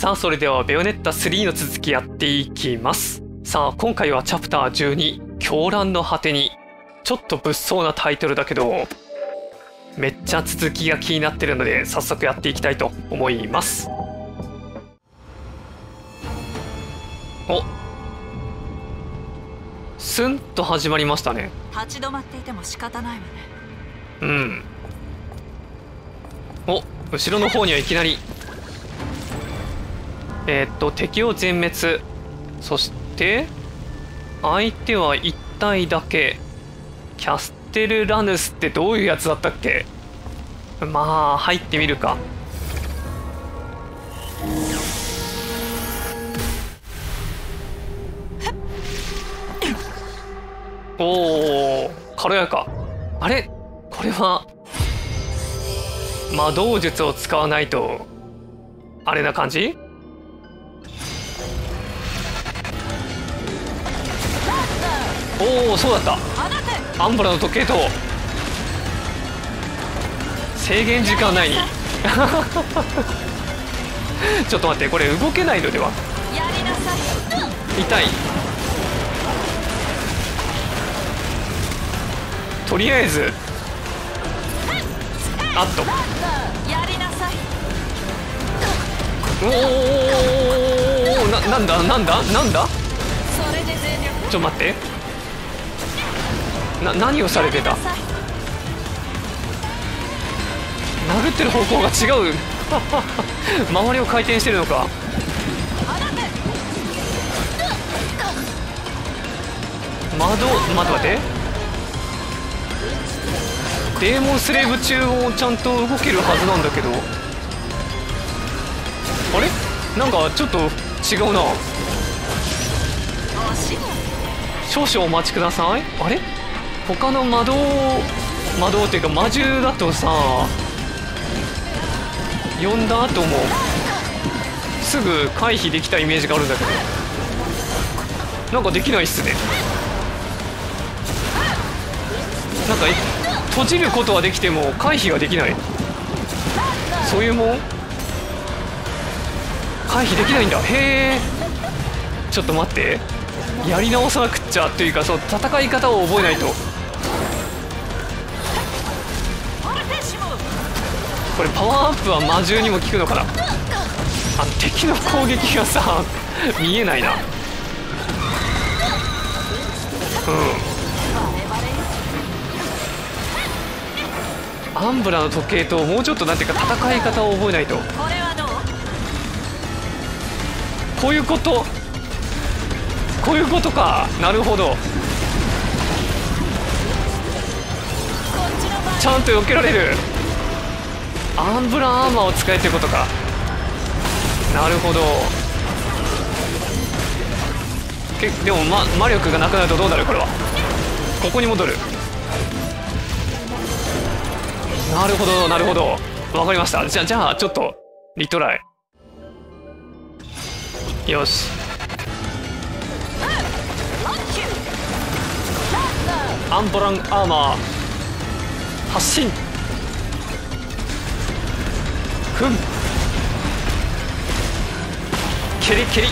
さあそれではベヨネッタ3の続きやっていきます。さあ今回はチャプター12狂乱の果てにちょっと物騒なタイトルだけどめっちゃ続きが気になってるので早速やっていきたいと思います。おスンと始まりましたね。立ち止まっていても仕方ないわね。うん。お後ろの方にはいきなりえーっと敵を全滅。そして相手は1体だけキャステルラヌスってどういうやつだったっけ？まあ入ってみるか。おお軽やか。あれ？これは魔導術を使わないとあれな感じ？おおそうだった。アンブラの時計と。制限時間内に。ちょっと待ってこれ動けないのでは？痛い。とりあえず。あっと。やりなさい。おおななんだなんだなんだちょっと待ってな何をされてた？殴ってる方向が違う。周りを回転してるのか。窓待って待って？デーモンスレーブ中をちゃんと動けるはずなんだけど。あれ？なんかちょっと違うな。少々お待ちください。あれ？他の魔導魔導っていうか魔獣だとさ呼んだ後もすぐ回避できたイメージがあるんだけどなんかできないっすね。なんか閉じることはできても回避ができない。そういうもん？回避できないんだ。へえちょっと待って。やり直さなくっちゃというかそう戦い方を覚えないと。これパワーアップは魔獣にも効くのかな？あ敵の攻撃がさ見えないな。うん。アンブラの時計ともうちょっとなんていうか戦い方を覚えないと。こういうこと。こういうことか。なるほど。ちゃんと避けられる。アンブランアーマーを使えってことか。なるほど。けでも、ま、魔力がなくなるとどうなる？これは。ここに戻る。なるほどなるほど。わかりました。じゃじゃあちょっとリトライ。よし。アンブランアーマー発進。ふん蹴り蹴り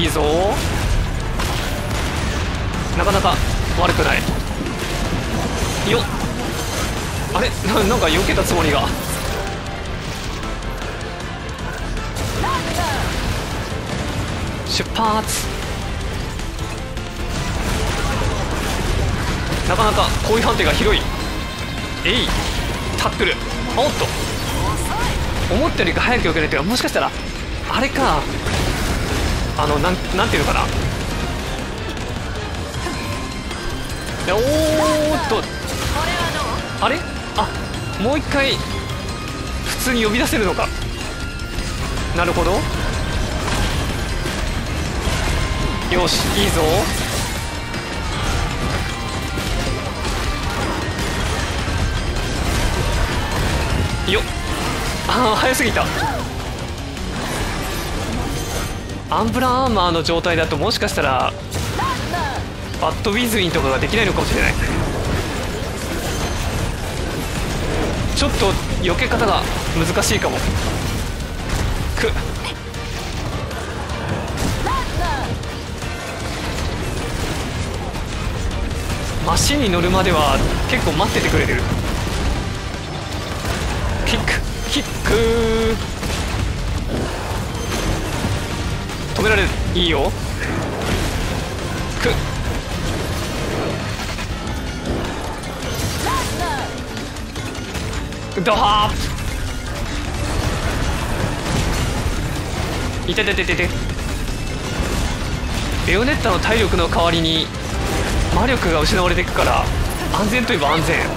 いいぞ。なかなか悪くない。よっ。あれ？な なんか避けたつもりが。出発。なかなか攻撃判定が広い。えい。タックル。おっと。思ったよりか早く避けないというかもしかしたらあれか。あのなんなんていうのかな。おーっと。あれ？あもう一回普通に呼び出せるのか。なるほど。よしいいぞ。よっ。ああ早すぎた。アンブラアーマーの状態だともしかしたらバッドウィズインとかができないのかもしれない。ちょっと避け方が難しいかも。く。マシンに乗るまでは結構待っててくれてる。キックキック。止められる。いいよ。く。ドハーいててててて。ベオネッタの体力の代わりに魔力が失われていくから安全といえば安全。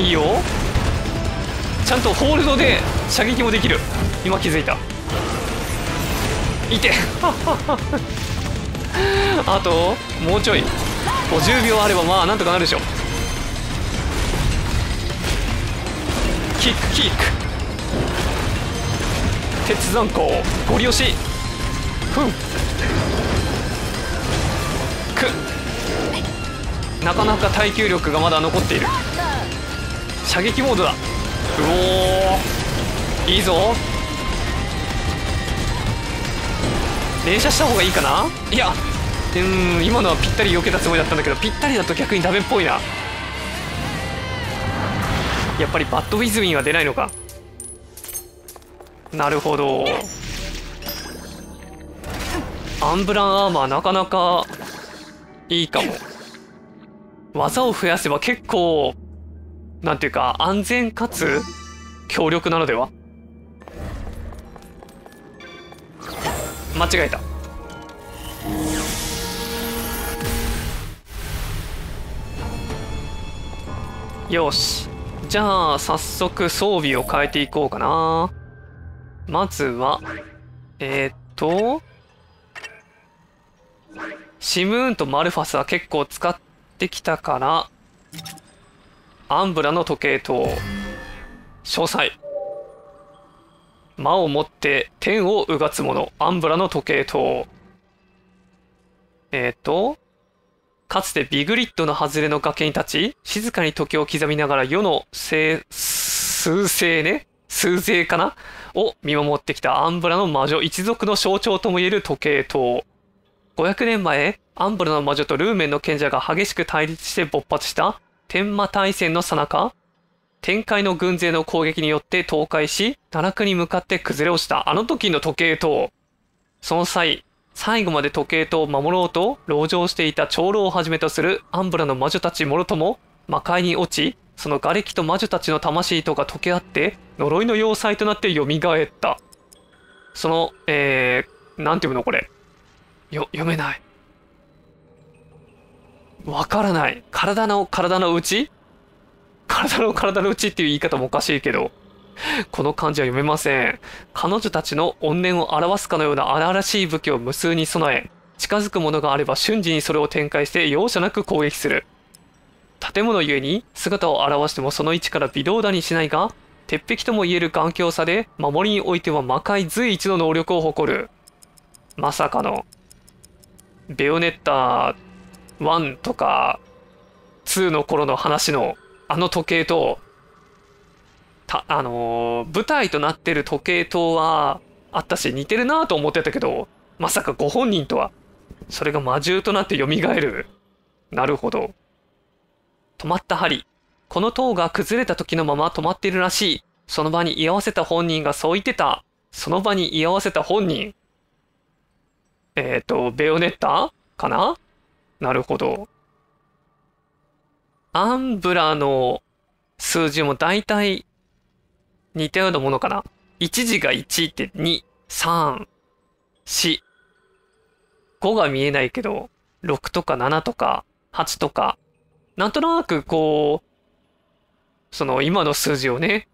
いいよ。ちゃんとホールドで射撃もできる。今気づいた。いて。あともうちょい。50秒あればまあなんとかなるでしょ。キックキック。鉄残光ゴリ押し。ふんくなかなか耐久力がまだ残っている。射撃モードだ。うおー。いいぞ。連射した方がいいかな？いやうん今のはぴったり避けたつもりだったんだけどぴったりだと逆にダメっぽいな。やっぱりバッドウィズウィンは出ないのか。なるほど。アンブランアーマーなかなかいいかも。技を増やせば結構なんていうか安全かつ強力なのでは？間違えた。よし。じゃあ早速装備を変えていこうかな。まずはえー、っとシムーンとマルファスは結構使ってきたからアンブラの時計塔。詳細。魔をもって天をうがつ者アンブラの時計塔。えっ、ー、とかつてビグリッドの外れの崖に立ち静かに時を刻みながら世の数勢ね数勢かな？を見守ってきたアンブラの魔女一族の象徴ともいえる時計塔。500年前アンブラの魔女とルーメンの賢者が激しく対立して勃発した天魔大戦の最中天界の軍勢の攻撃によって倒壊し、奈落に向かって崩れ落ちたあの時の時計塔。その際、最後まで時計塔を守ろうと、籠城していた長老をはじめとするアンブラの魔女たちもろとも、魔界に落ち、その瓦礫と魔女たちの魂とが溶け合って、呪いの要塞となって蘇った。その、えー、なんていうのこれ？よ、読めない。わからない。体の、体の内？体の体の内っていう言い方もおかしいけど、この漢字は読めません。彼女たちの怨念を表すかのような荒々しい武器を無数に備え、近づくものがあれば瞬時にそれを展開して容赦なく攻撃する。建物ゆえに姿を現してもその位置から微動だにしないが、鉄壁とも言える頑強さで守りにおいては魔界随一の能力を誇る。まさかの、ベオネッタ1とか2の頃の話のあの時計と、た、あのー、舞台となってる時計塔はあったし似てるなと思ってたけど、まさかご本人とは、それが魔獣となって蘇る。なるほど。止まった針。この塔が崩れた時のまま止まっているらしい。その場に居合わせた本人がそう言ってた。その場に居合わせた本人。えっ、ー、と、ベヨネッタかななるほど。アンブラの数字も大体似たようなものかな？1字が1って2、3、4。5が見えないけど、6とか7とか8とか、なんとなくこう、その今の数字をね、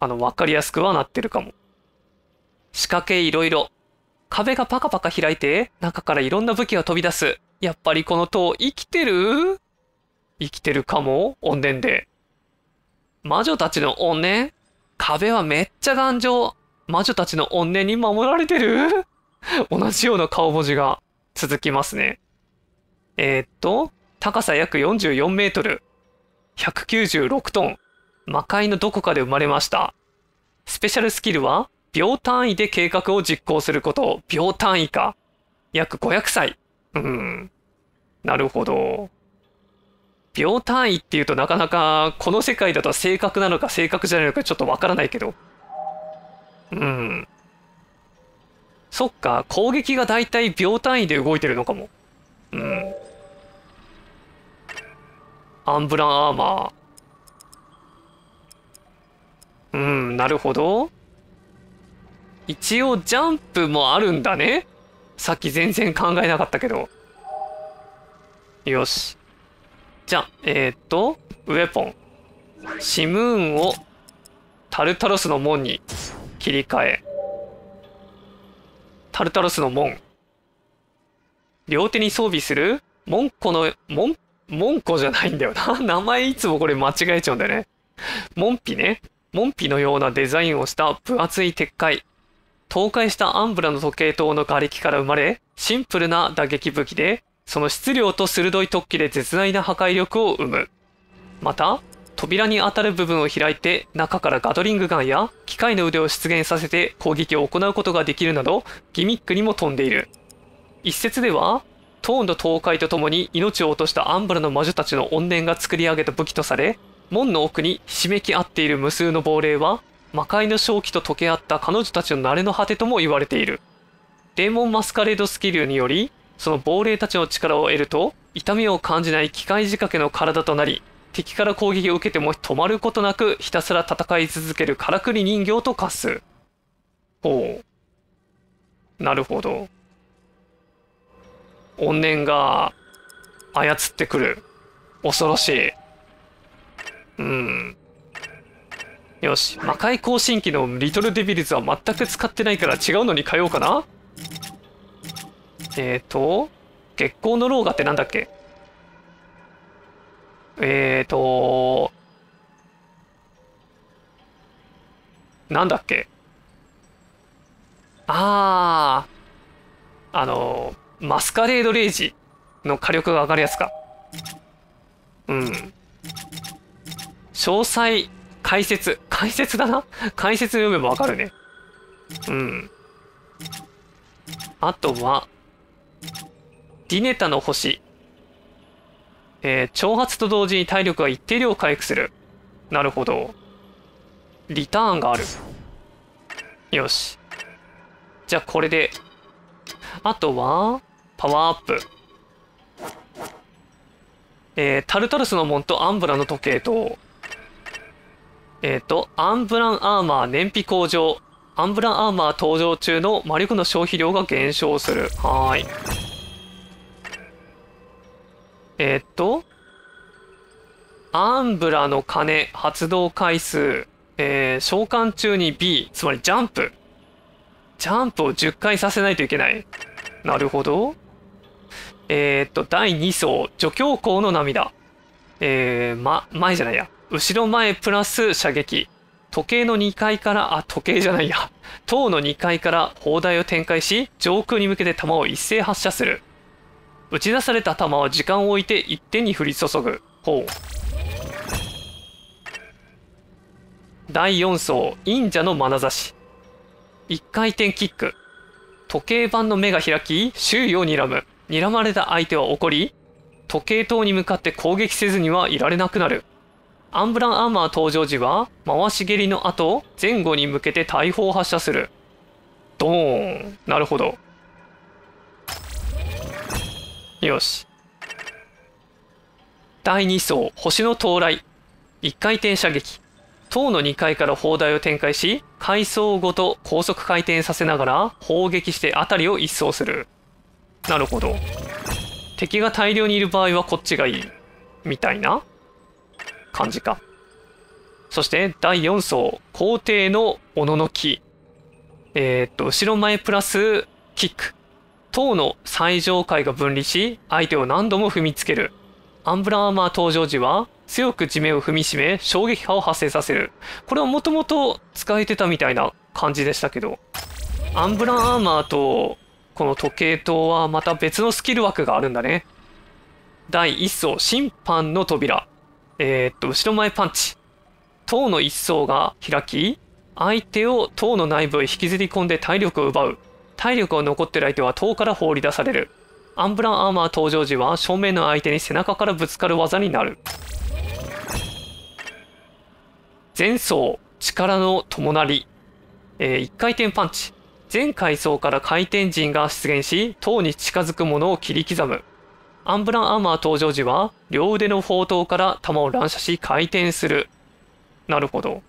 あの、わかりやすくはなってるかも。仕掛けいろいろ。壁がパカパカ開いて、中からいろんな武器が飛び出す。やっぱりこの塔生きてる？生きてるかも？怨念で。魔女たちの怨念？壁はめっちゃ頑丈。魔女たちの怨念に守られてる？同じような顔文字が続きますね。えーっと、高さ約44メートル、196トン、魔界のどこかで生まれました。スペシャルスキルは、秒単位で計画を実行すること。秒単位か。約500歳。うん。なるほど。秒単位っていうとなかなかこの世界だと正確なのか正確じゃないのかちょっとわからないけど。うん。そっか、攻撃がだいたい秒単位で動いてるのかも。うん。アンブランアーマー。うん、なるほど。一応ジャンプもあるんだね。さっき全然考えなかったけど。よし。じゃあ、えー、っと、ウェポン。シムーンをタルタロスの門に切り替え。タルタロスの門。両手に装備する？モンコの、モン、モンコじゃないんだよな。名前いつもこれ間違えちゃうんだよね。モンピね。モンピのようなデザインをした分厚い鉄塊。倒壊したアンブラの時計塔の瓦礫から生まれ、シンプルな打撃武器で、その質量と鋭い突起で絶大な破壊力を生む。また、扉に当たる部分を開いて、中からガトリングガンや機械の腕を出現させて攻撃を行うことができるなど、ギミックにも飛んでいる。一説では、トーンの倒壊とともに命を落としたアンブラの魔女たちの怨念が作り上げた武器とされ、門の奥にひしめき合っている無数の亡霊は、魔界の正気と溶け合った彼女たちの慣れの果てとも言われている。デーモンマスカレードスキルにより、その亡霊たちの力を得ると、痛みを感じない機械仕掛けの体となり、敵から攻撃を受けても止まることなくひたすら戦い続けるからくり人形と化す。ほう。なるほど。怨念が操ってくる。恐ろしい。うん。よし。魔界更新機のリトルデビルズは全く使ってないから違うのに変えようかな。えーと、月光のローガってなんだっけ？えーと、なんだっけ？あー、あの、マスカレードレイジの火力が上がるやつか。うん。詳細、解説。解説だな？解説読めばわかるね。うん。あとは、ディネタの星。えー、挑発と同時に体力が一定量回復する。なるほど。リターンがある。よし。じゃあこれで。あとは、パワーアップ。えー、タルタルスの門とアンブラの時計と、えっ、と、アンブランアーマー燃費向上。アンブランアーマー登場中の魔力の消費量が減少する。はーい。えーっと、アンブラの鐘発動回数、えー召喚中に B、つまりジャンプ。ジャンプを10回させないといけない。なるほど。えーっと、第2層、除教皇の涙。えー、ま、前じゃないや。後ろ前プラス射撃。時計の2階から、あ、時計じゃないや。塔の2階から砲台を展開し、上空に向けて弾を一斉発射する。打ち出された弾は時間を置いて一点に降り注ぐ。ほう。第4層、忍者の眼差し。一回転キック。時計盤の目が開き、周囲を睨む。睨まれた相手は怒り、時計塔に向かって攻撃せずにはいられなくなる。アンブランアーマー登場時は、回し蹴りの後、前後に向けて大砲発射する。ドーン。なるほど。よし。第2層、星の到来。一回転射撃。塔の2階から砲台を展開し、階層ごと高速回転させながら砲撃して辺りを一掃する。なるほど。敵が大量にいる場合はこっちがいい。みたいな感じか。そして第4層、皇帝のおののき。えーっと、後ろ前プラスキック。塔の最上階が分離し、相手を何度も踏みつける。アンブランアーマー登場時は、強く地面を踏みしめ、衝撃波を発生させる。これはもともと使えてたみたいな感じでしたけど、アンブランアーマーとこの時計塔はまた別のスキル枠があるんだね。第1層、審判の扉。えー、っと、後ろ前パンチ。塔の1層が開き、相手を塔の内部へ引きずり込んで体力を奪う。体力が残ってる相手は塔から放り出される。アンブランアーマー登場時は正面の相手に背中からぶつかる技になる。前走、力の伴り。えー、1回転パンチ。全階層から回転陣が出現し、塔に近づくものを切り刻む。アンブランアーマー登場時は、両腕の砲塔から弾を乱射し回転する。なるほど。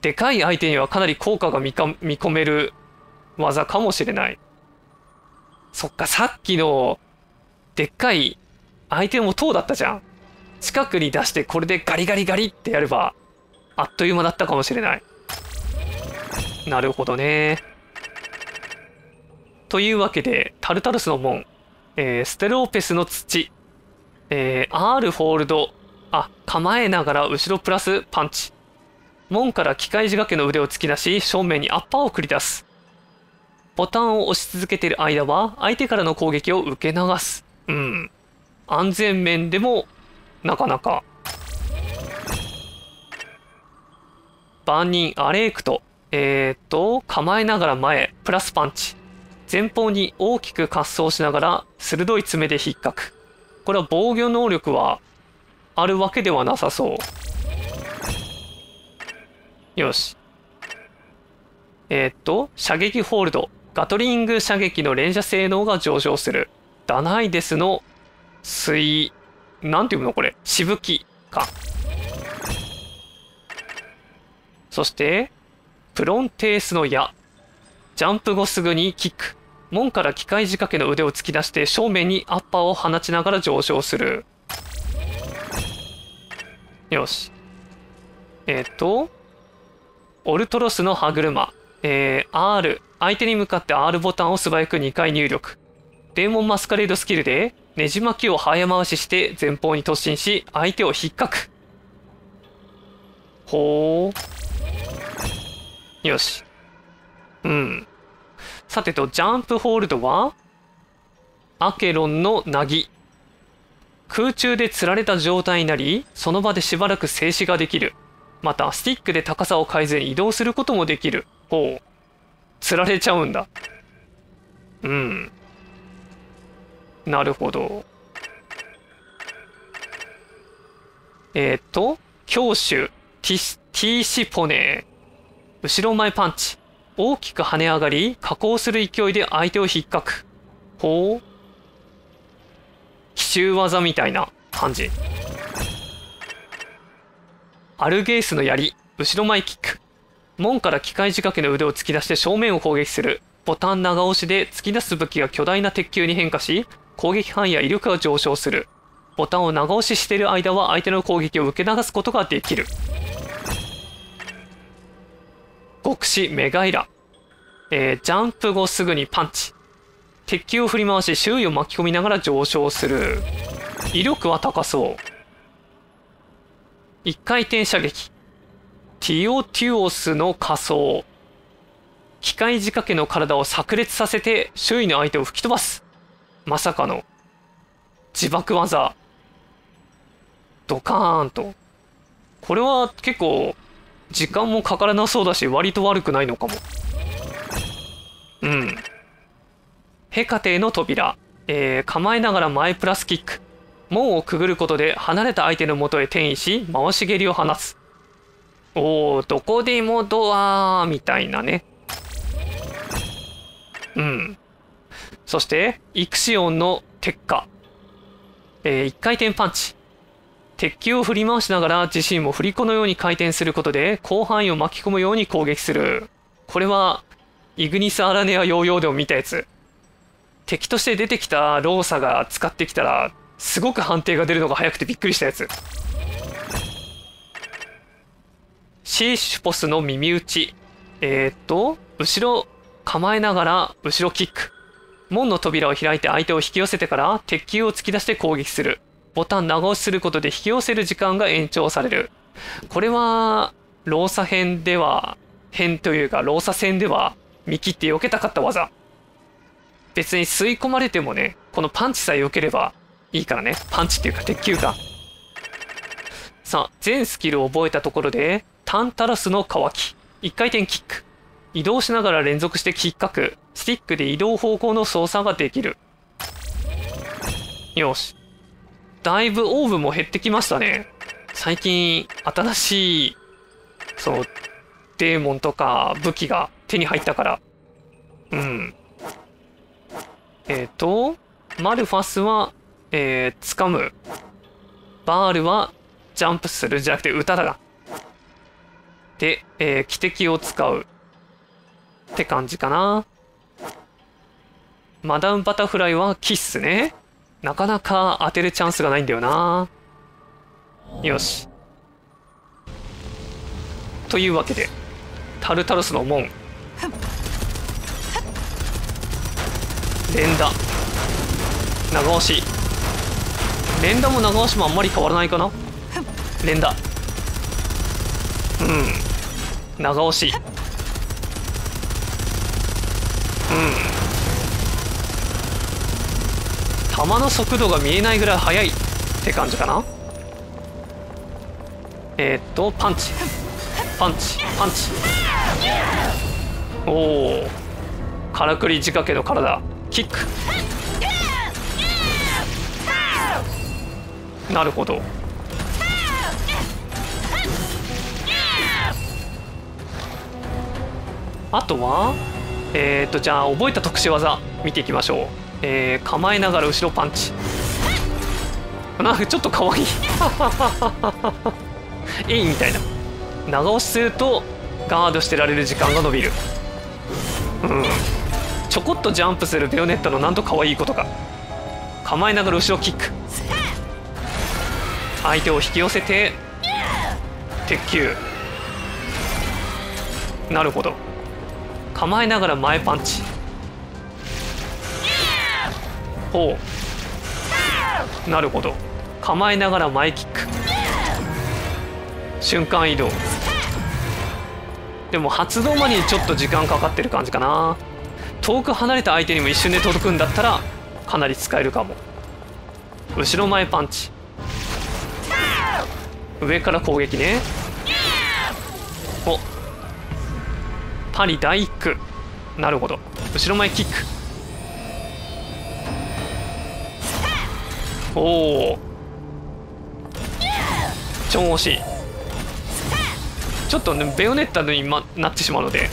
でかい相手にはかなり効果が見込める技かもしれない。そっか、さっきの、でっかい相手も塔だったじゃん。近くに出してこれでガリガリガリってやれば、あっという間だったかもしれない。なるほどね。というわけで、タルタルスの門、えー、ステローペスの土、えー、R ホールド、あ、構えながら後ろプラスパンチ。門から機械仕掛けの腕を突き出し、正面にアッパーを繰り出す。ボタンを押し続けている間は、相手からの攻撃を受け流す。うん。安全面でも、なかなか。万人アレークト。えー、っと、構えながら前、プラスパンチ。前方に大きく滑走しながら、鋭い爪で引っかく。これは防御能力は、あるわけではなさそう。よし。えー、っと、射撃ホールド。ガトリング射撃の連射性能が上昇する。ダナイデスの水、なんていうのこれ？しぶきか。そして、プロンテースの矢。ジャンプ後すぐにキック。門から機械仕掛けの腕を突き出して正面にアッパーを放ちながら上昇する。よし。えっ、ー、と、オルトロスの歯車。えー、R。相手に向かって R ボタンを素早く2回入力。デーモンマスカレードスキルで、ねじ巻きを早回しして前方に突進し、相手を引っかく。ほー。よし。うん。さてと、ジャンプホールドは、アケロンのなぎ。空中で釣られた状態になり、その場でしばらく静止ができる。また、スティックで高さを変えずに移動することもできる。ほう。釣られちゃうんだ。うん。なるほど。えっ、と、強手、ティティシポネー。後ろ前パンチ。大きく跳ね上がり、加工する勢いで相手を引っかく。ほう。奇襲技みたいな感じ。アルゲースの槍、後ろ前キック。門から機械仕掛けの腕を突き出して正面を攻撃する。ボタン長押しで突き出す武器が巨大な鉄球に変化し、攻撃範囲や威力が上昇する。ボタンを長押ししている間は相手の攻撃を受け流すことができる。極死メガイラ。えー、ジャンプ後すぐにパンチ。鉄球を振り回し周囲を巻き込みながら上昇する。威力は高そう。一回転射撃。ティオテュオスの仮装。機械仕掛けの体を炸裂させて周囲の相手を吹き飛ばす。まさかの自爆技。ドカーンと。これは結構時間もかからなそうだし割と悪くないのかも。うん。ヘカテの扉。えー、構えながら前プラスキック。門をくぐることで離れた相手の元へ転移し回し蹴りを放つおおどこでもドアみたいなねうんそしてイクシオンの鉄火えー、1回転パンチ鉄球を振り回しながら自身も振り子のように回転することで広範囲を巻き込むように攻撃するこれはイグニス・アラネアヨーヨーでも見たやつ敵として出てきたローサが使ってきたらすごく判定が出るのが早くてびっくりしたやつ。シーシュポスの耳打ち。えー、っと、後ろ構えながら後ろキック。門の扉を開いて相手を引き寄せてから鉄球を突き出して攻撃する。ボタン長押しすることで引き寄せる時間が延長される。これは、ローサ編では、編というか、ローサ戦では見切って避けたかった技。別に吸い込まれてもねこのパンチさえ良ければいいからね。パンチっていうか鉄球か。さあ全スキルを覚えたところでタンタラスの乾き。1回転キック。移動しながら連続してキッカクスティックで移動方向の操作ができる。よし。だいぶオーブも減ってきましたね。最近新しいそのデーモンとか武器が手に入ったから。うん。えっ、とマルファスはえー、掴む。バールはジャンプするじゃなくて歌だが。で、えー、汽笛を使う。って感じかな。マダムバタフライはキッスね。なかなか当てるチャンスがないんだよな。よし。というわけでタルタルスの門。連打。長押し。連打も長押しもあんまり変わらないかな。連打。うん。長押し。うん。弾の速度が見えないぐらい速いって感じかな？えー、っとパンチ。パンチ。パンチ。おおからくり仕掛けの体。キック。なるほど。あとはえっ、とじゃあ覚えた特殊技見ていきましょう。えー、構えながら後ろパンチ。なんかちょっと可愛い。いえいみたいな。長押しするとガードしてられる時間が伸びる。うん。ちょこっとジャンプするベヨネットのなんと可愛いことか。構えながら後ろキック。相手を引き寄せて鉄球。なるほど。構えながら前パンチ。ほうなるほど。構えながら前キック。瞬間移動。でも発動までにちょっと時間かかってる感じかな。遠く離れた相手にも一瞬で届くんだったらかなり使えるかも。後ろ前パンチ。上から攻撃ね。お。パリ大一句なるほど。後ろ前キック。おお超惜しい。ちょっとねベヨネッタに、ま、なってしまうので。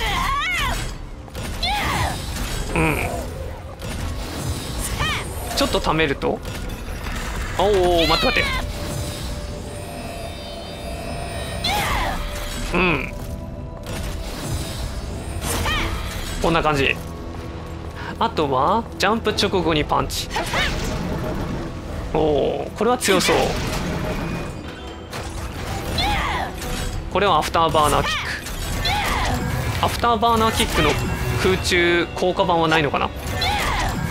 うん。ちょっと貯めると。おお待って待って。うん。こんな感じ。あとはジャンプ直後にパンチ。おおこれは強そう。これはアフターバーナーキック。アフターバーナーキックの空中効果版はないのかな？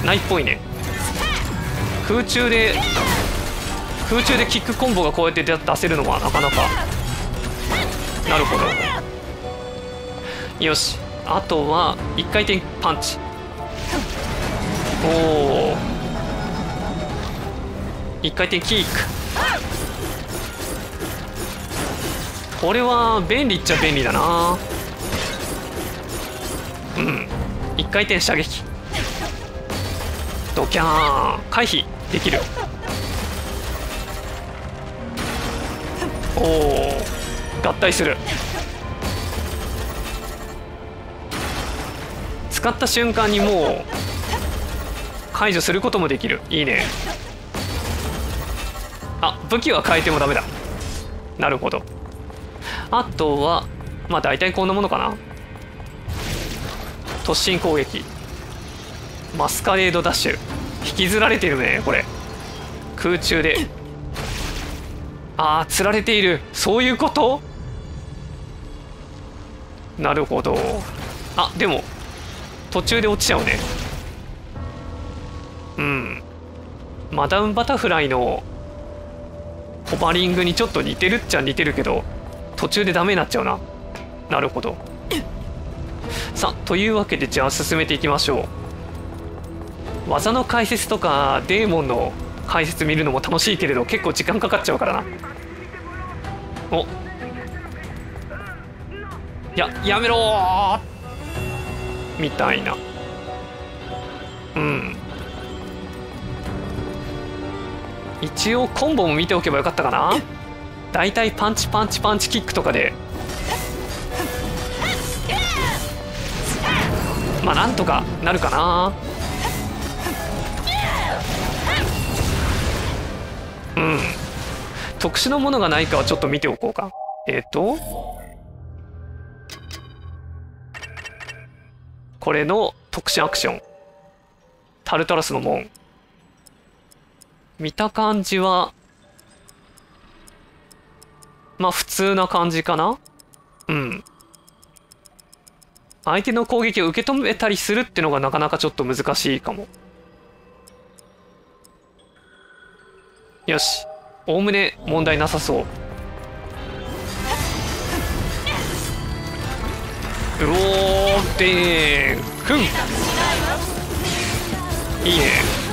ないっぽいね。空中で空中でキックコンボがこうやって出せるのはなかなか。なるほど。よし。あとは1回転パンチ。おお1回転キック。これは便利っちゃ便利だな。うん。1回転射撃。ドキャーン。回避できる。おお合体する。使った瞬間にもう解除することもできる。いいね。あ武器は変えてもダメだ。なるほど。あとはまあ大体こんなものかな。突進攻撃。マスカレードダッシュ。引きずられてるねこれ。空中で。ああ釣られている。そういうこと？なるほど。あでも途中で落ちちゃうね。うん。マダムバタフライのホバリングにちょっと似てるっちゃ似てるけど途中でダメになっちゃうな。なるほど。さあというわけでじゃあ進めていきましょう。技の解説とかデーモンの解説見るのも楽しいけれど結構時間かかっちゃうからな。お。いややめろー。みたいな。うん。一応コンボも見ておけばよかったかな？だいいパンチパンチパンチキックとかで。まあなんとかなるかな。うん。特殊なものがないかはちょっと見ておこうか。えっ、と。これの特殊アクション。タルタラスの門。見た感じはまあ普通な感じかな。うん。相手の攻撃を受け止めたりするってのがなかなかちょっと難しいかも。よし。おおむね問題なさそう。うおーでーふん。いいね。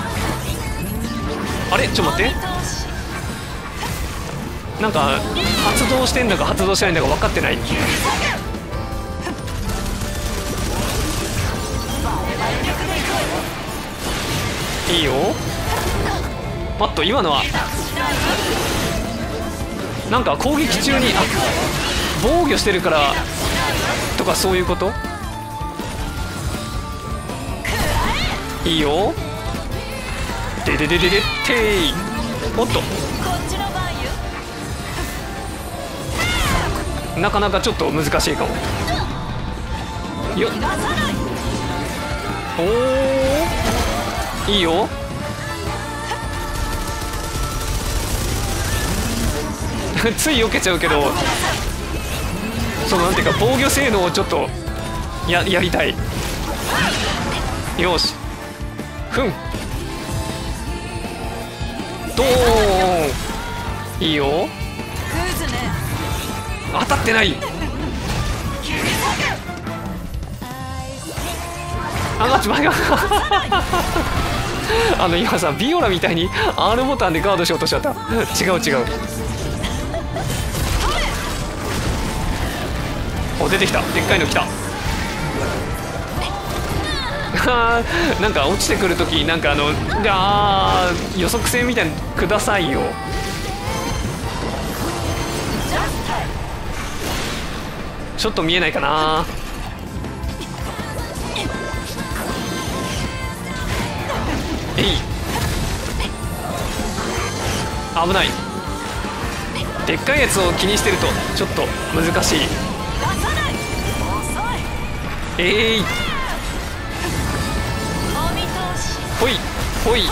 あれ？ちょっと待って。なんか発動してんだか発動してないんだか分かってない。いいよ。待っと今のは。なんか攻撃中にあ防御してるからとかそういうこと？いいよ。でででででてい。おっと。なかなかちょっと難しいかも。よっ。おおいいよ。つい避けちゃうけどそのなんていうか防御性能をちょっとややりたい。よし。ふん。ドーン。いいよ。当たってないあがちまがあの今さビオラみたいに R ボタンでガードしようとしちゃった。違う違う。お出てきた。でっかいの来た。あーなんか落ちてくるときなんかあのあ予測性みたいにくださいよ。ちょっと見えないかな。えい。危ない。でっかいやつを気にしてるとちょっと難しい。えい。おほいほい。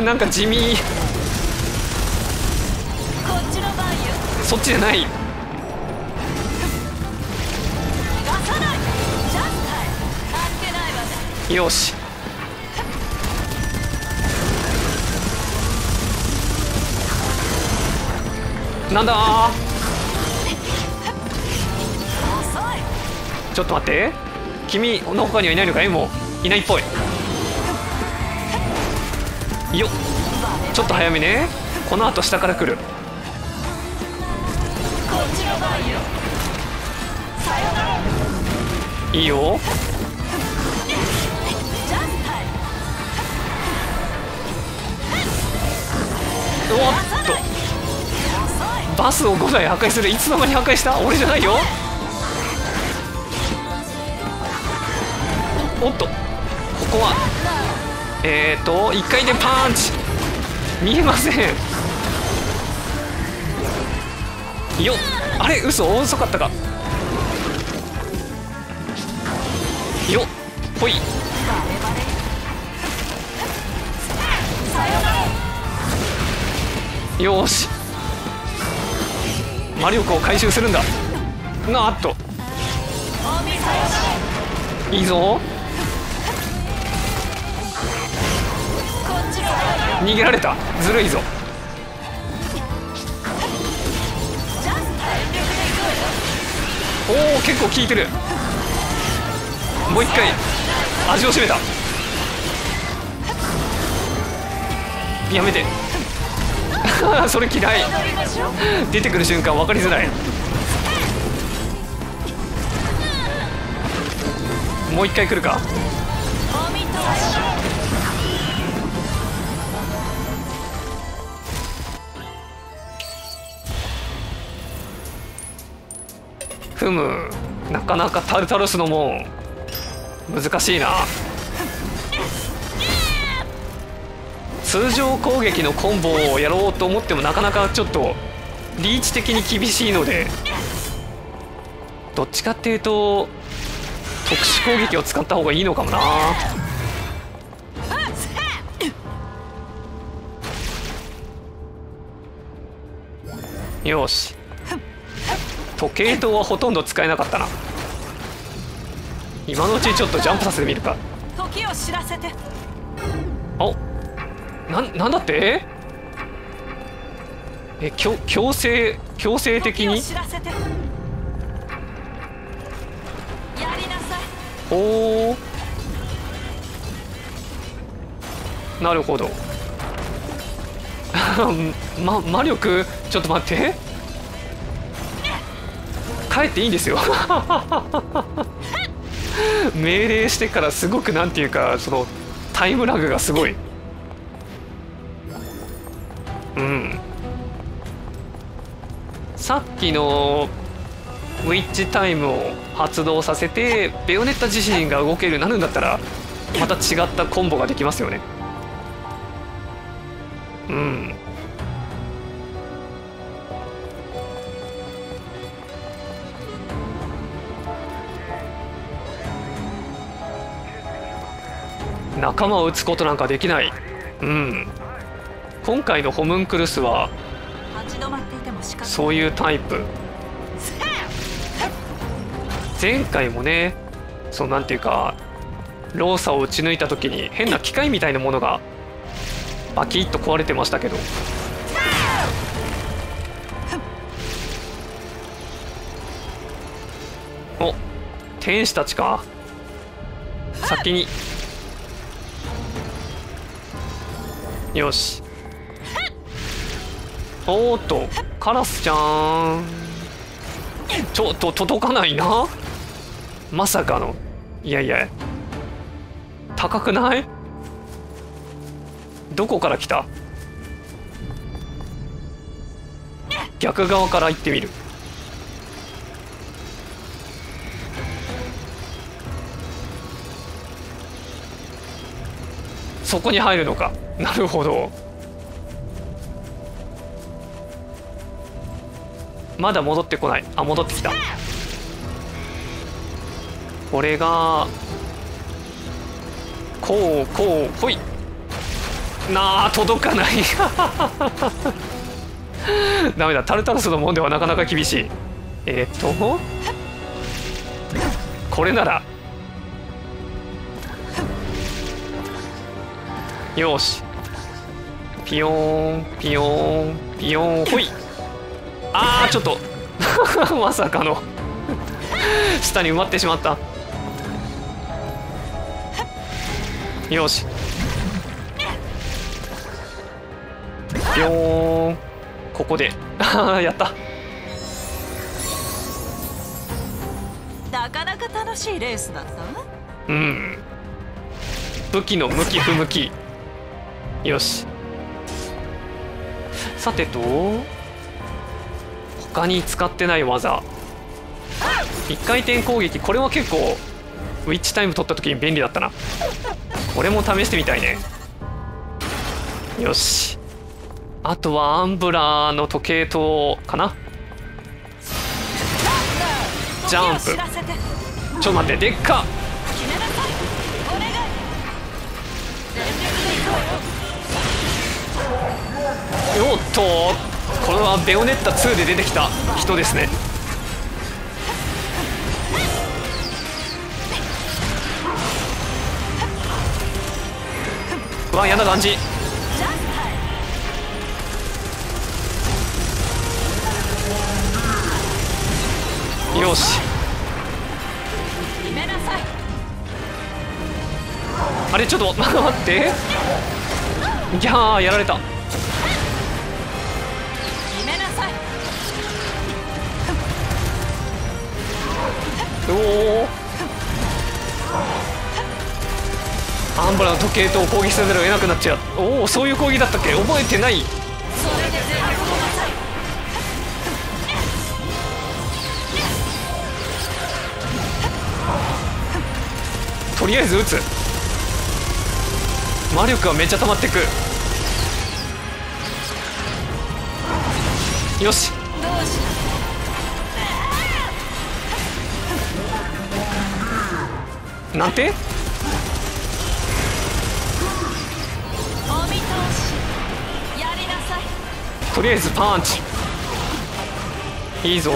なんか地味。こっちの番よそっちじゃない。出さないジャスタイあっけないわねよし。なんだ？ちょっと待って。君の他にはいないのかい？もう。いないっぽい。よっ。ちょっと早めね。この後下から来る。いいよ。おっと。バスを5台破壊する。いつの間に破壊した？俺じゃないよ。おっと。ここは。えーと1回でパンチ。見えません。よっ。あれ嘘遅かったか。よっ。ほい。よーし。魔力を回収するんだ。なあっと。いいぞ。逃げられた。ずるいぞ。おお結構効いてる。もう一回味を占めた。やめて。それ嫌い。出てくる瞬間分かりづらい。もう一回来るか。ふむなかなかタルタロスのも難しいな。通常攻撃のコンボをやろうと思ってもなかなかちょっとリーチ的に厳しいのでどっちかっていうと特殊攻撃を使った方がいいのかもな。よし。時計塔はほとんど使えなかったな。今のうちにちょっとジャンプさせてみるか。時を知らせて。おなんなんだって？え強強制強制的に？知らせて。やりなさい。おおなるほど。ま魔力？ちょっと待って帰っていいんですよ。命令してからすごくなんていうかそのタイムラグがすごい。うん。さっきのウィッチタイムを発動させてベヨネッタ自身が動けるなるんだったらまた違ったコンボができますよね。うん。仲間を撃つことなんかできない。うん。今回のホムンクルスはそういうタイプ。前回もねそうなんていうかローサを撃ち抜いた時に変な機械みたいなものがバキッと壊れてましたけど。お天使たちか。先によし。おっとカラスちゃん。ちょっと届かないな。まさかの。いやいや。高くない？どこから来た？逆側から行ってみる。そこに入るのか。なるほど。まだ戻ってこない。あ戻ってきた。これがこうこうほい。なあ届かない。ダメだ。タルタルスのもんではなかなか厳しい。えー、っと。これなら。よし。ピヨーンピヨーンピヨーン。ほい。あーちょっと。まさかの。下に埋まってしまった。よし。ピヨーンここで。やった。なかなか楽しいレースだったわ。うん。武器の向き不向きよし。さてと他に使ってない技。一回転攻撃これは結構ウィッチタイム取った時に便利だったな。これも試してみたいね。よし。あとはアンブラーの時計塔かな。ジャンプ。ちょっと待ってでっかおっとこれはベオネッタ2で出てきた。人ですね。うわ嫌な感じ。よし。あれちょっと待って。ギャーやられた。おおアンブラの時計と攻撃せざるを得なくなっちゃう。おおそういう攻撃だったっけ？覚えてない。とりあえず撃つ。魔力がめっちゃ溜まってく。よし。なんて？とりあえずパンチ。いいぞ。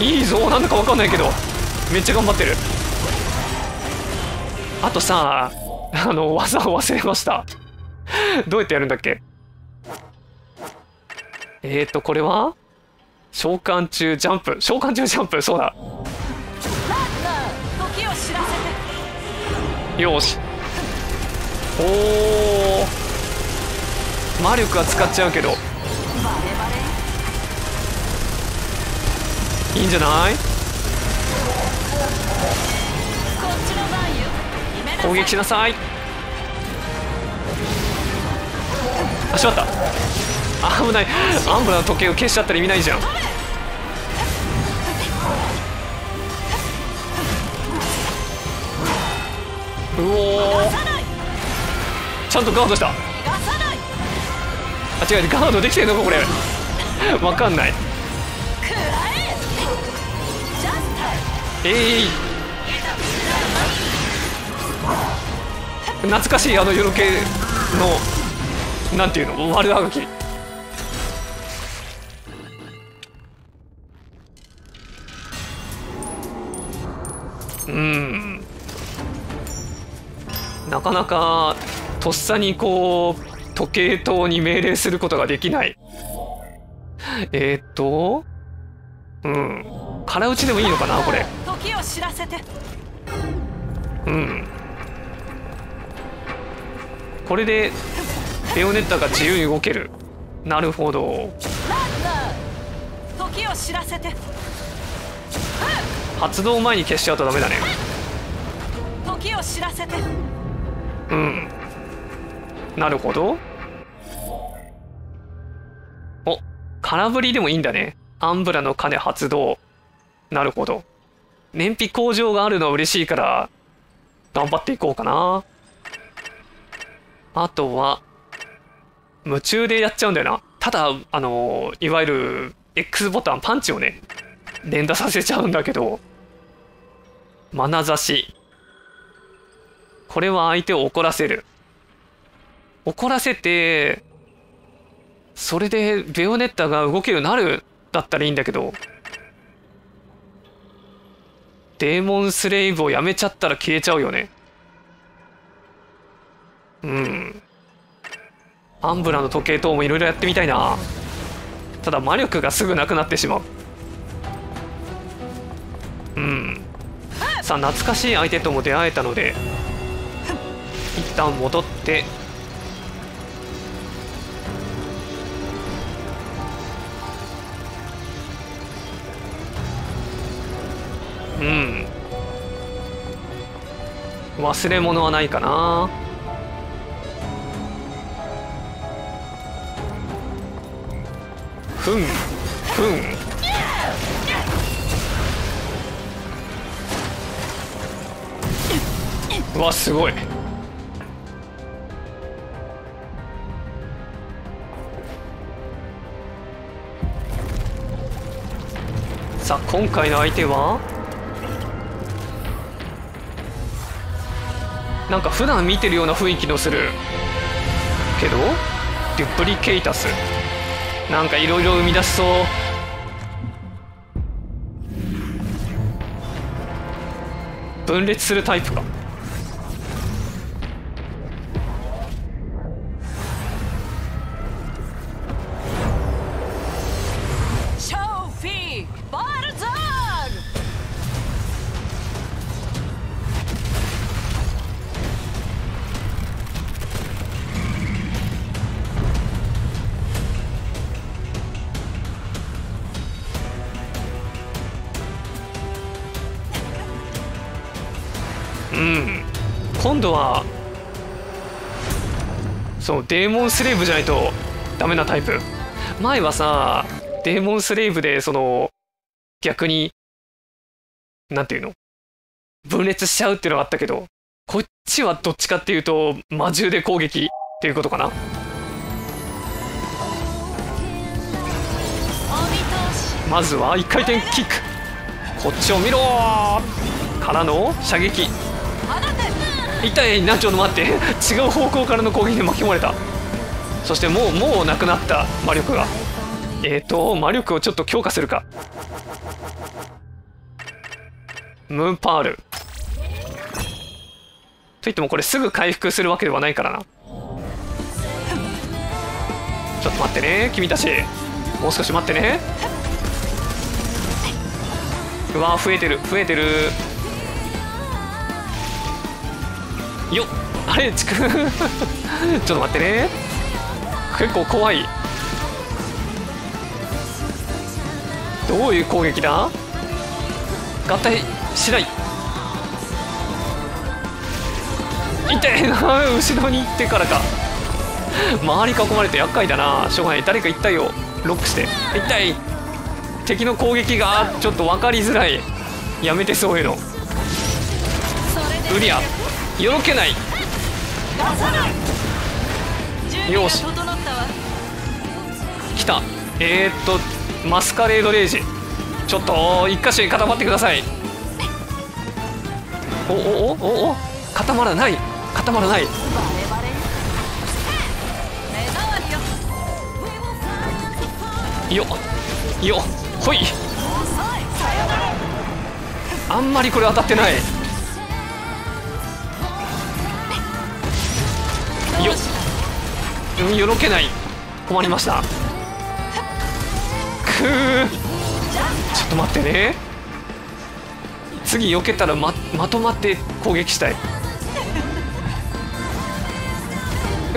いいぞ。なんだかわかんないけど。めっちゃ頑張ってる。あとさあの技を忘れました。どうやってやるんだっけ？えーとこれは？召喚中ジャンプ。召喚中ジャンプ。そうだ。よし。おお魔力は使っちゃうけど。いいんじゃない？攻撃しなさい。あしまった。危ない。アンブラの時計を消しちゃったら意味ないじゃん。ちゃんとガードした。あ違うガードできてんのかこれ。わかんない。えい。懐かしいあの夜系のなんていうの？悪あがき。うんなかなかとっさにこう時計塔に命令することができない。えー、っとうん。空打ちでもいいのかなこれ。時を知らせて。うん。これでベヨネッタが自由に動ける。なるほど。時を知らせて。発動前に消しちゃうとダメだね。時を知らせてうん。なるほど。お空振りでもいいんだね。アンブラの鐘発動。なるほど。燃費向上があるのは嬉しいから頑張っていこうかな。あとは夢中でやっちゃうんだよな。ただあのいわゆる X ボタンパンチをね連打させちゃうんだけど眼差し。これは相手を怒らせる。怒らせてそれでベヨネッタが動けるようになるだったらいいんだけどデーモンスレイブをやめちゃったら消えちゃうよね。うん。アンブラの時計等もいろいろやってみたいな。ただ魔力がすぐなくなってしまう。うん。さあ懐かしい相手とも出会えたので一旦戻って。うん。忘れ物はないかな。ふん。ふん。うわすごい。さあ今回の相手は？なんか普段見てるような雰囲気のする。けどデュプリケイタス。なんかいろいろ生み出しそう。分裂するタイプか。デーモンスレイブじゃないとダメなタイプ。前はさデーモンスレイブでその逆になんていうの？分裂しちゃうっていうのがあったけどこっちはどっちかっていうと魔獣で攻撃っていうことかな。まずは1回転キック。こっちを見ろからの射撃。放て痛いなちょっと待って違う方向からの攻撃で巻き込まれたそしてもうもうなくなった魔力がえーと魔力をちょっと強化するかムーンパールとい。ってもこれすぐ回復するわけではない。からなちょっと待ってね君たちもう少し待ってねうわ増えてる増えてるよっあれちく ちょっと待ってね。結構怖い。どういう攻撃だ？合体しない。痛い。な 後ろに行ってからか。周り囲まれて厄介だな。しょうがない。誰か一体をロックして。痛い。敵の攻撃がちょっと分かりづらい。やめてそういうの。ウリアよろけない。よし。来た。えー、っとマスカレードレイジ。ちょっと一箇所に固まってください。おおおおお固まらない。固まらない。よよほい。あんまりこれ当たってない。うんよろけない。困りました。くー。ちょっと待ってね。次避けたらままとまって攻撃したい。う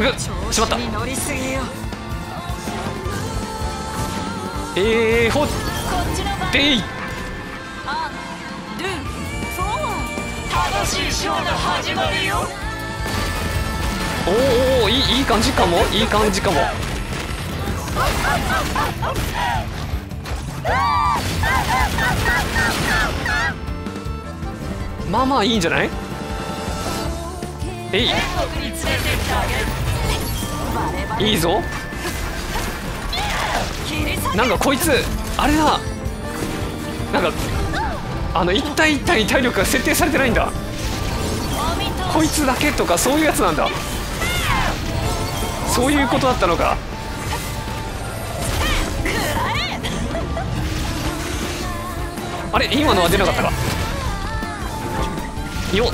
っしまった。えー、ほっでい。アンドゥフォー。楽しいショーの始まりよ。おおいいいい感じかも。いい感じかも。まあまあいいんじゃない？えい。いいぞ。なんかこいつあれだ。なんかあの一体一体に体力が設定されてないんだ。こいつだけとかそういうやつなんだ。そういうことだったのか。あれ今のは出なかったか。よっ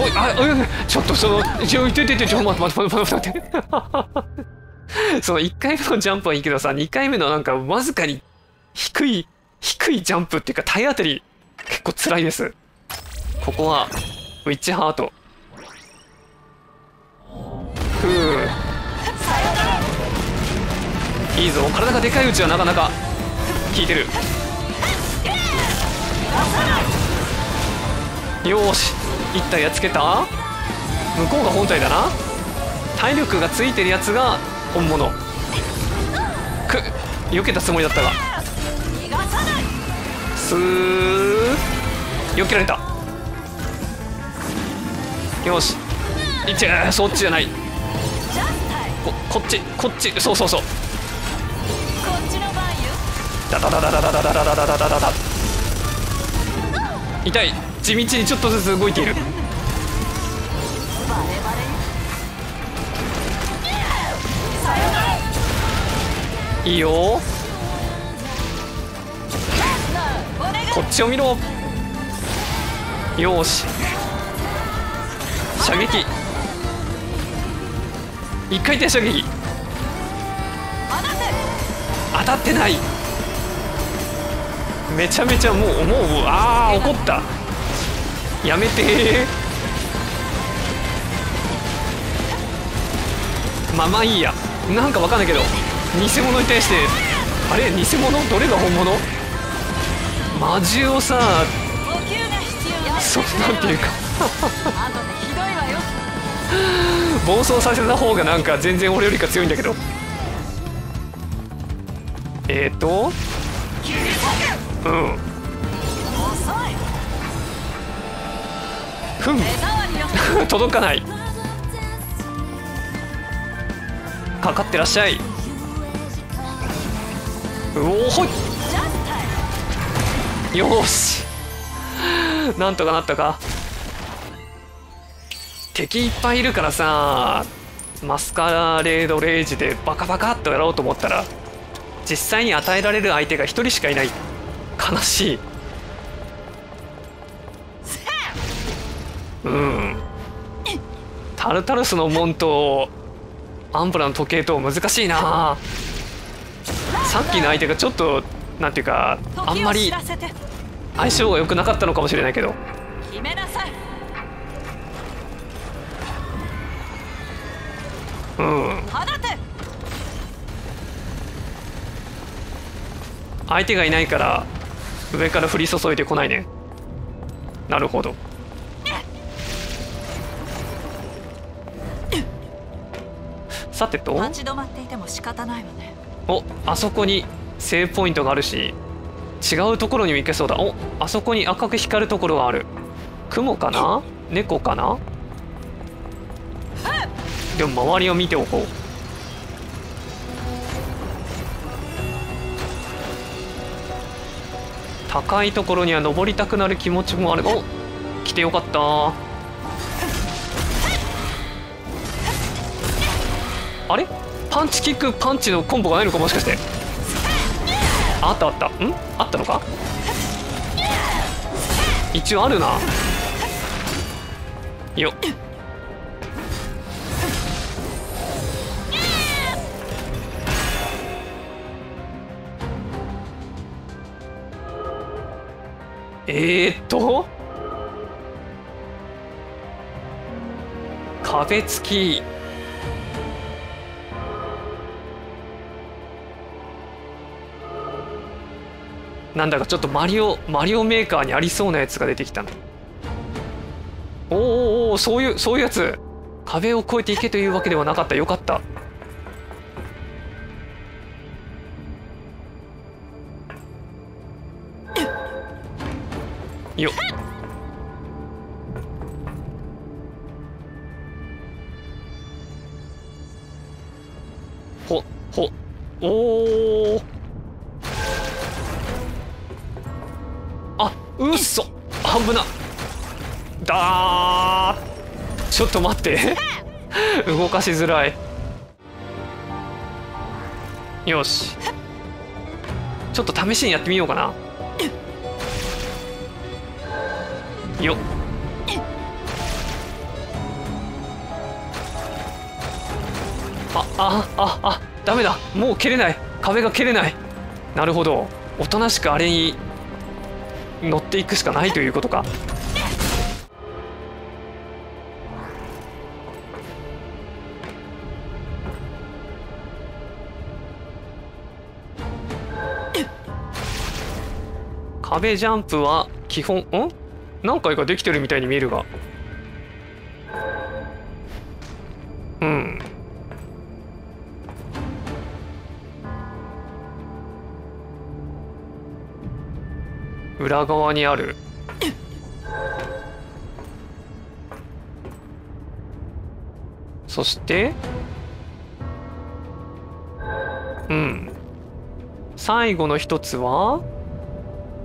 おいあうんちょっとそのちょいてててちょ待って待って待って待って。待って その1回目のジャンプはいいけどさ2回目のなんかわずかに低い低いジャンプっていうか体当たり結構辛いです。ここはウィッチハート。ふう。いいぞ。体がでかいうちはなかなか。効いてる。よし。一体やっつけた。向こうが本体だな。体力がついてるやつが本物。く避けたつもりだったが。逃がさないスー。避けられた。よし。いっちゃそっちじゃない。ここっちこっち。そうそうそう。ダダダダダダダダダダダダダ痛い。地道にちょっとずつ動いている。いいよ。こっちを見ろ。よし。射撃。一回転射撃。当たってない。めちゃめちゃもうもうああ怒った。やめて。まあまあいいや。なんかわかんないけど偽物に対してあれ？偽物？どれが本物？魔獣をさそうなんていうか。暴走させた方がなんか全然俺よりか強いんだけど。えっ、ー、とうん。ふん。届かない。かかってらっしゃい。うおほい。よーし。なんとかなったか。敵いっぱいいるからさマスカレードレイジでバカバカっとやろうと思ったら実際に与えられる相手が一人しかいない悲しい。うん。タルタルスの門とアンブラの時計と難しいな。さっきの相手がちょっとなんていうかあんまり相性が良くなかったのかもしれないけど。決めなさいうん。相手がいないから上から降り注いでこないね。なるほど。さてと。立ち止まっていても仕方ないわね。おあそこにセーブポイントがあるし違うところにも行けそうだ。おあそこに赤く光るところがある。雲かな？猫かな？でも周りを見ておこう高いところには登りたくなる気持ちもある。お来てよかった。あれ？パンチキックパンチのコンボがないのかもしかして。あったあった。ん？あったのか？一応あるな。よっ。えー、っと？壁付き。なんだかちょっとマリオマリオメーカーにありそうなやつが出てきたのおーおーおそういうそういうやつ。壁を越えていけというわけではなかった。よかった。と待って。動かしづらい。よし。ちょっと試しにやってみようかな。よっ。ああああダメだ。もう蹴れない。壁が蹴れない。なるほど。おとなしくあれに乗っていくしかないということか。壁ジャンプは基本ん？何回かできてるみたいに見えるが。うん。裏側にある。そしてうん。最後の一つは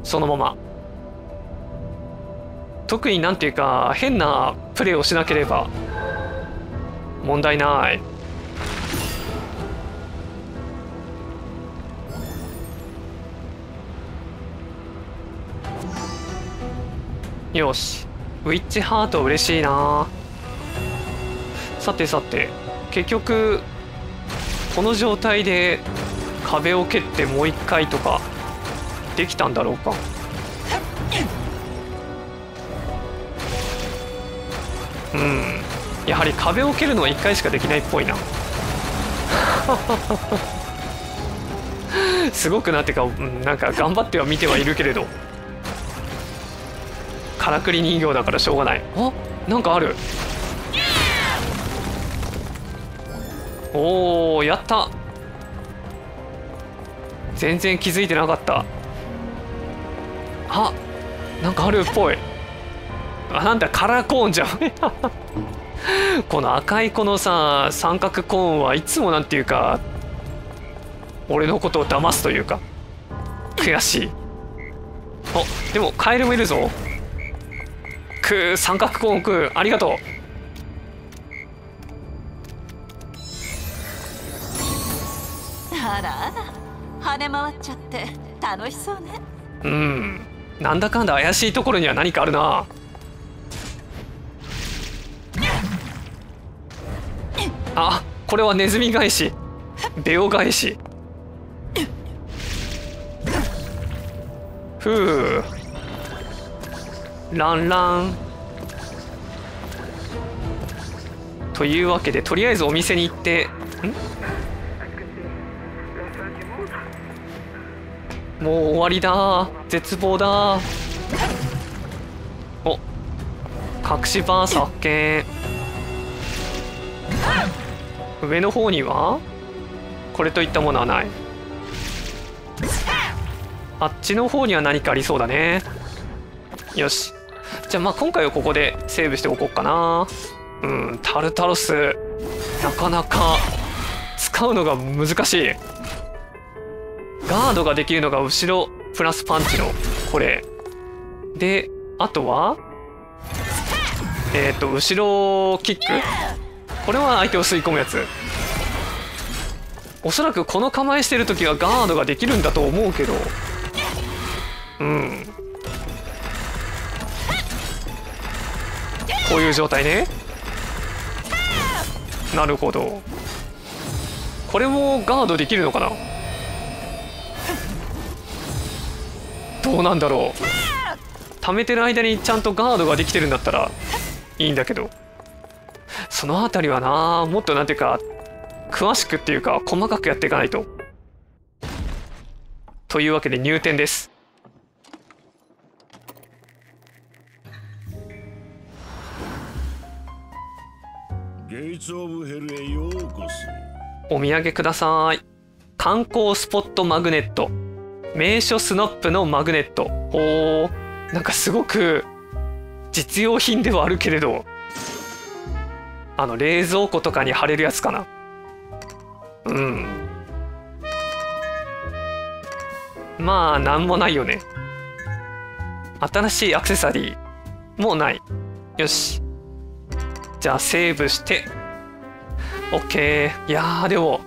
そのまま。特になんていうか変なプレーをしなければ問題ない。よし。ウィッチハート嬉しいな。さてさて結局この状態で壁を蹴ってもう一回とかできたんだろうか。うん。やはり壁を蹴るのは1回しかできないっぽいな。すごくなってかうんなんか頑張っては見てはいるけれど。からくり人形だからしょうがない。あ？なんかある。おおやった。全然気づいてなかった。あなんかあるっぽい。あなんだカラーコーンじゃん。この赤いこのさ三角コーンはいつもなんていうか俺のことを騙すというか悔しい。おでもカエルもいるぞ。くー三角コーンくーありがとあらあら跳ね回っちゃって楽しそうね。ううんなんだかんだ怪しいところには何かあるな。あこれはネズミ返し。ベオ返し。ふう。ランラン。というわけでとりあえずお店に行ってん？もう終わりだ。絶望だ。お。隠しバース発見。上の方には？これといったものはない。あっちの方には何かありそうだね。よし。じゃあまあ今回はここでセーブしておこうかな。うんタルタロス。なかなか使うのが難しい。ガードができるのが後ろプラスパンチのこれ。であとはえっ、ー、と後ろキック。これは相手を吸い込むやつ。おそらくこの構えしてる時はガードができるんだと思うけど。うん。こういう状態ね。なるほど。これもガードできるのかな？どうなんだろう。貯めてる間にちゃんとガードができてるんだったらいいんだけど。その辺りはなもっとなんていうか詳しくっていうか細かくやっていかないと。というわけで入店です。ゲイツ・オブ・ヘルへようこお土産ください。観光スポットマグネット名所スナップのマグネット。ほー。なんかすごく実用品ではあるけれど。あの冷蔵庫とかに貼れるやつかな。うん。まあなんもないよね。新しいアクセサリーもうない。よし。じゃあセーブして。OK いやーでも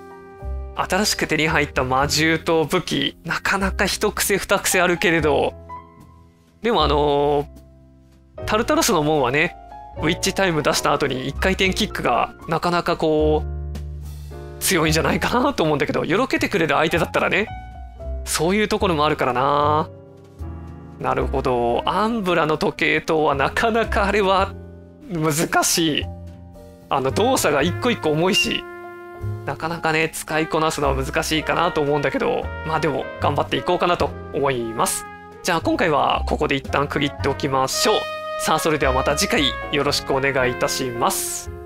新しく手に入った魔獣と武器なかなか一癖二癖あるけれどでもあのー、タルタロスの門はねウィッチタイム出した後に1回転キックがなかなかこう強いんじゃないかなと思うんだけどよろけてくれる相手だったらねそういうところもあるからな。なるほど。アンブラの時計塔はなかなかあれは難しい。あの動作が一個一個重いしなかなかね使いこなすのは難しいかなと思うんだけどまあでも頑張っていこうかなと思います。じゃあ今回はここで一旦区切っておきましょう。さあそれではまた次回よろしくお願いいたします。